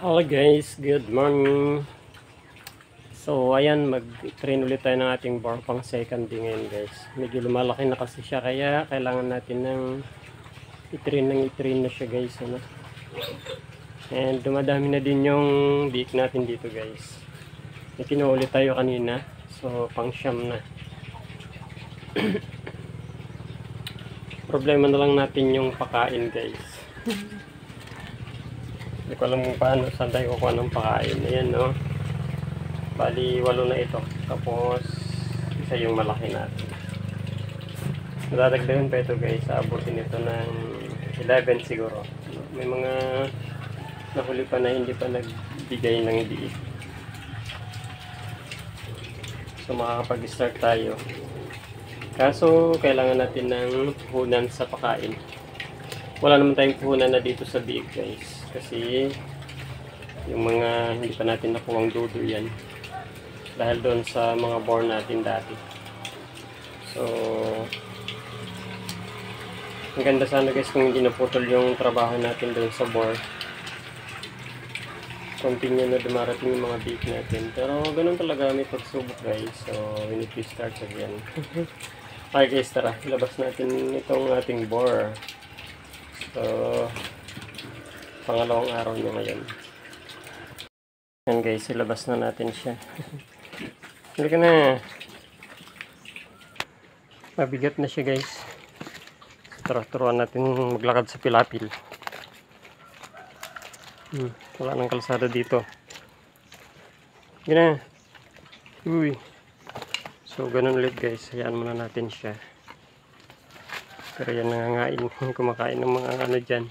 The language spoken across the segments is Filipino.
Hello guys, good morning. So ayan, mag-train ulit tayo ng ating bar pang second day ngayon guys. Medyo lumalaki na kasi siya kaya kailangan natin ng i-train ng i-train na siya guys. Ano? And dumadami na din yung beak natin dito guys. May kinuha ulit tayo kanina. So pang siyam na. Problema na lang natin yung pakain guys. Hindi ko alam kung paano saan tayo kukuha ng pakain. Ayan, no? Bali, walo na ito. Tapos, isa yung malaki natin. Nadadagdagan pa ito guys. Abutin ito ng 11 siguro. May mga nahuli pa na hindi pa nagbigay ng diit. So, makakapag-start tayo. Kaso, kailangan natin ng puhunan sa pakain. Wala naman tayong puhunan na dito sa biig guys kasi yung mga hindi pa natin nakuwang dudo yan. Dahil doon sa mga born natin dati. So ang ganda sana guys kung hindi naputol yung trabaho natin doon sa bore. Continue na dumarating yung mga beak natin. Pero ganun talaga may pagsubok guys. So we need to start again. Okay guys. Tara. Labas natin itong ating bore. So pangalawang araw niya ngayon. Yan guys, ilabas na natin siya. Hindi ka na. Mabigat na siya guys. Tara-turuan natin maglakad sa pilapil. Hmm, wala nang kalsada dito. Yan na. Uy. So, ganun ulit guys. Hayaan muna natin siya. Pero yan nangangain. Kumakain ng mga ano dyan.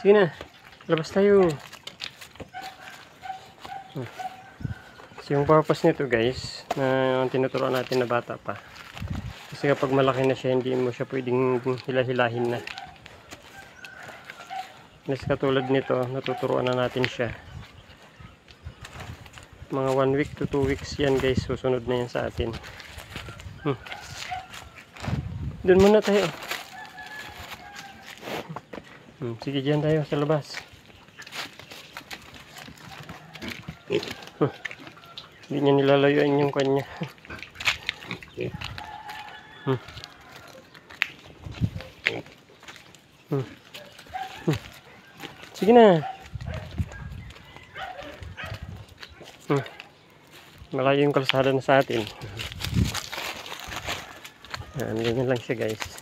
Sige na. Labas tayo. So yung purpose nito guys, na tinuturuan natin na bata pa. Kasi kapag malaki na siya, hindi mo siya pwedeng hilahilahin na. Mas katulad nito, natuturuan na natin siya. Mga 1 week to 2 weeks yan guys, susunod na yan sa atin. Hmm. Doon muna tayo. Hmm, sige dyan tayo sa labas. Huh. Hindi niya nilalayuan yung kanya. Hmm. Hmm. Hmm. Sige na. Hmm. Malayo yung kalsada na sa atin. Yan, ganyan lang siya guys.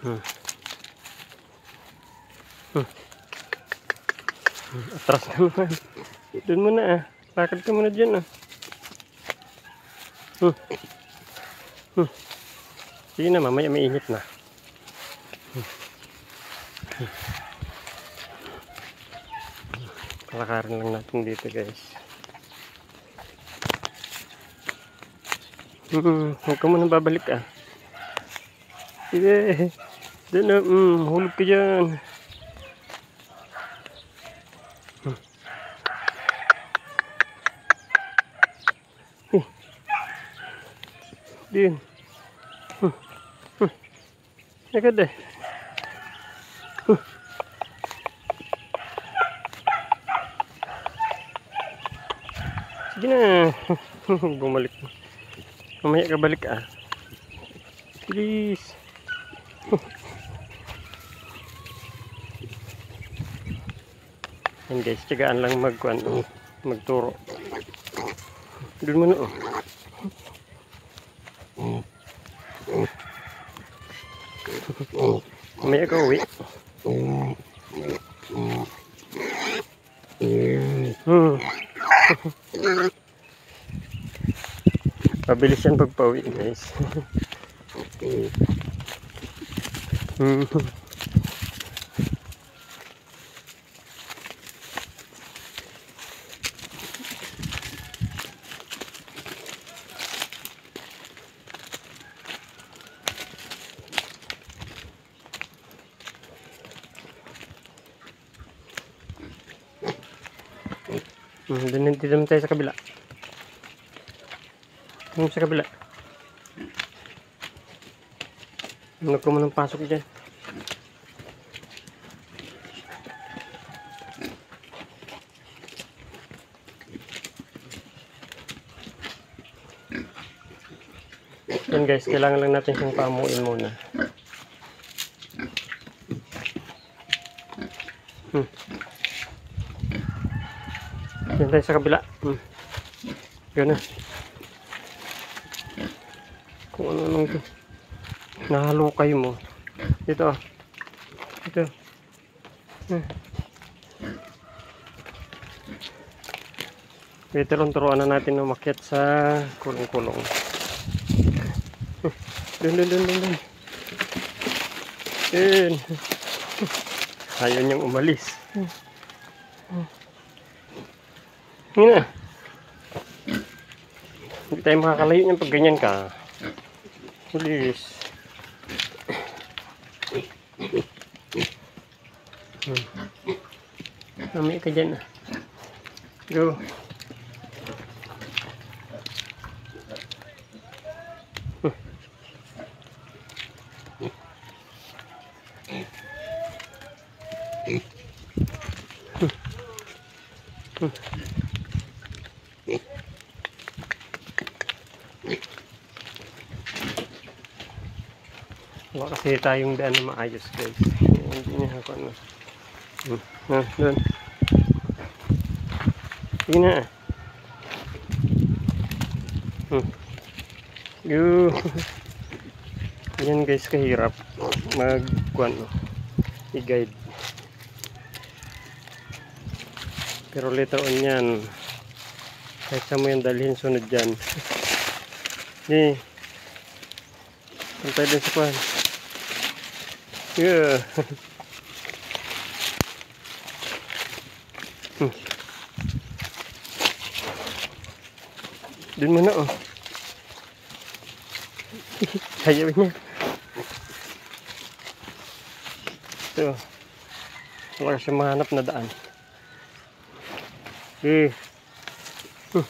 Hmm. Hmm. Atras naman. Doon muna ah. Lakad ka muna dyan ah. Hmm. Hmm. Sige na, mamaya may init na. Hmm. Hmm. Kalakaran lang natin dito guys. Hmm, huwag ka muna babalik ah. Sige. Doon na, mm, hulog ka dyan. Hmm. Eh. Din. Hmm. Hmm. Agad eh. Hmm. Sige na. Bumalik. Mamaya ka balik ah. Please. Yan guys, tiyagaan lang mag ano, magturo. Doon mo na oh. Mamaya ka uwi. Hmm. Pabilis yan pagpauwi guys. Hmm. Hmm, dun, dito naman tayo sa kabila. Tingin sa kabila. Huwag ko ng pasok dyan. Yan guys, kailangan lang natin siyang pamuin muna. Yan tayo sa kabila. Hmm. Yun na. Kung ano nang nahalukay mo. Dito. ah. Dito. Hmm. Wait, turuan na natin umakyat sa kulong-kulong. Dun, dun, dun, dun, dun. Dun. Ayaw niyang umalis. Hindi na. Hindi tayo makakalayo niyan pag ganyan ka. Ulis. Hmm. Mamaya ka dyan ah. Go. Wala kasi tayong daan na maayos guys. Hindi niya ako ano. Ah, doon. Sige na. Hmm. Yo. Yan guys kahirap mag ano, i-guide. Pero later on yan. Kahit sa mo yan dalhin sunod dyan. Ni. Antay din sa kwan. Yeah. Hmm. Doon mo na oh. Ayaw niya. Ito. Wala siya mahanap na daan. Eh. Hmm.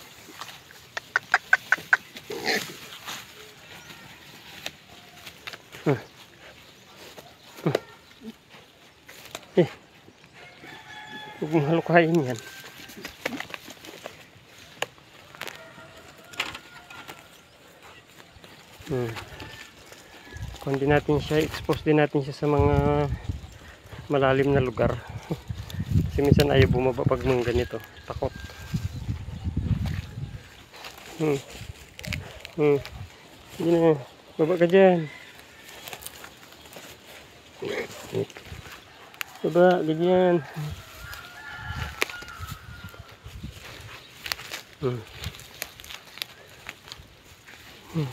Hmm. Hmm. Eh. Huwag mong halukayin yan. Hmm. Kung natin siya, expose din natin siya sa mga malalim na lugar. Kasi minsan ayaw bumaba pag mga ganito. Takot. Hmm. Hmm. Hindi na. Baba ka dyan. Baba, ganyan. Hmm. Hmm.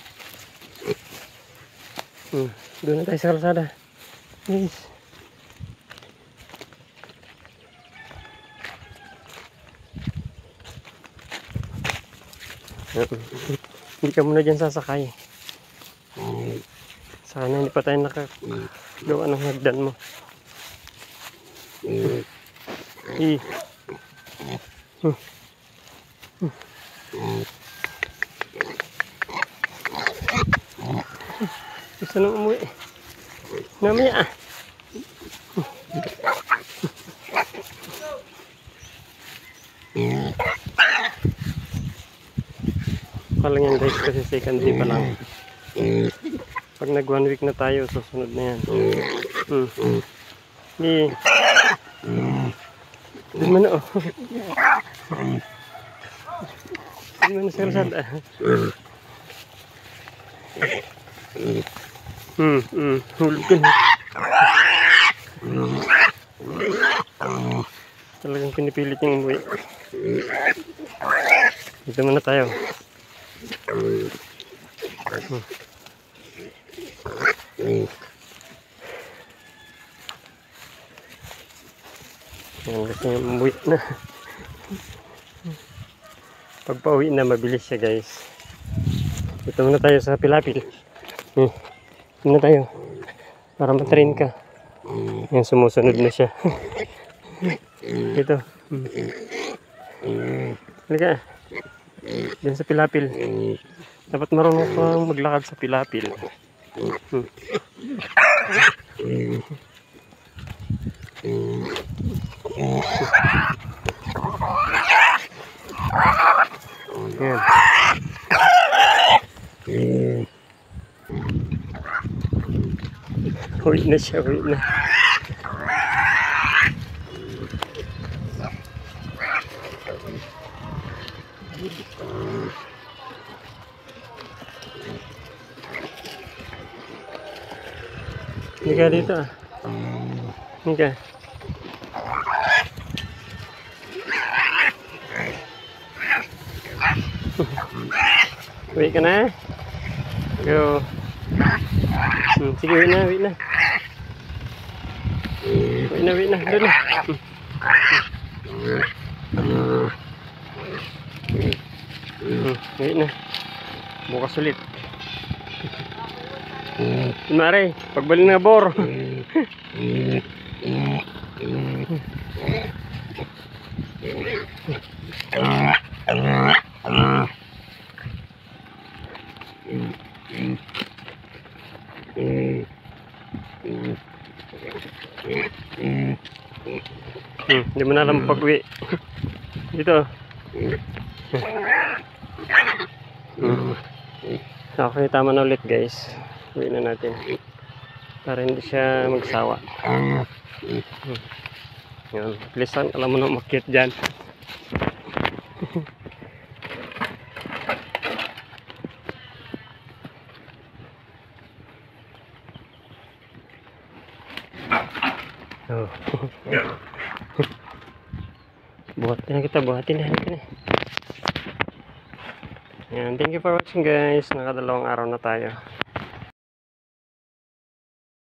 Hmm. Na tayo sa kalsada. Yes. Hindi ka muna dyan sasakay. Sana hindi pa tayo nakagawa ng hagdan mo. Hmm. Gusto nang umuwi. Namaya ah. Palang yan guys kasi second day pa lang. Pag nag one week na tayo, susunod na yan. Hmm. Di. Di mo na oh. Na sir ah. Hmm, hmm. Hulog ka na. Talagang pinipilit yung umuwi. Dito muna tayo. Hmm. Yan, gusto niya umuwi na. Pag pauwi na, mabilis siya guys. Dito muna tayo sa pilapil. Dito muna tayo. Para matrain ka. Yan, sumusunod na siya. Dito. Hmm. Halika. Diyan sa pilapil. Dapat marunong kang maglakad sa pilapil. Hmm. Yan. Yan. Na siya, huli na. Hindi ka dito ah. Hindi ka. Uwi ka na. Go. Hmm, sige, uwi na, uwi na. Uwi na, uwi na. Doon na. Hmm, uwi na. Bukas ulit. Mare, pagbalik na bor. Hmm, hindi mo na alam pag-uwi. Dito. Hmm. Okay, tama na ulit guys. Uwi na natin. Para hindi siya magsawa. Hmm. Yan. At least alam mo na umakyat dyan. Oh. buhatin na kita, buhatin na eh. Yan, thank you for watching guys. Nakadalawang araw na tayo.